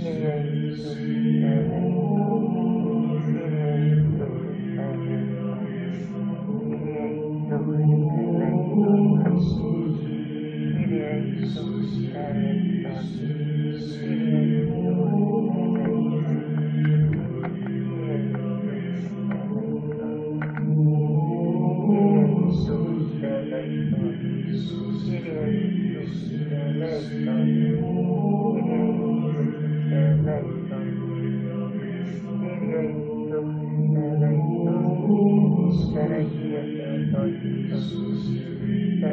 Amen.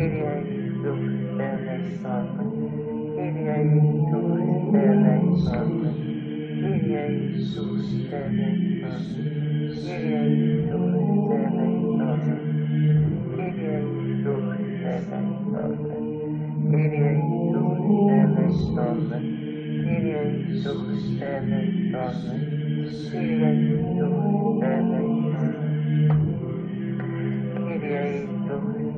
Kyrie eleison, Kyrie eleison, Kyrie eleison, Kyrie eleison, Kyrie eleison, Kyrie eleison, Kyrie eleison, Kyrie eleison,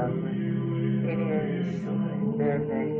um, it is very thing.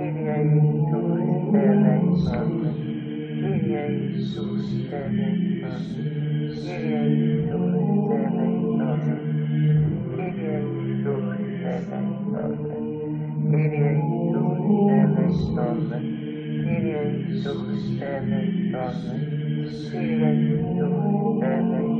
Kyrie Iisus, eleison. Kyrie Kyrie Kyrie Kyrie Kyrie Kyrie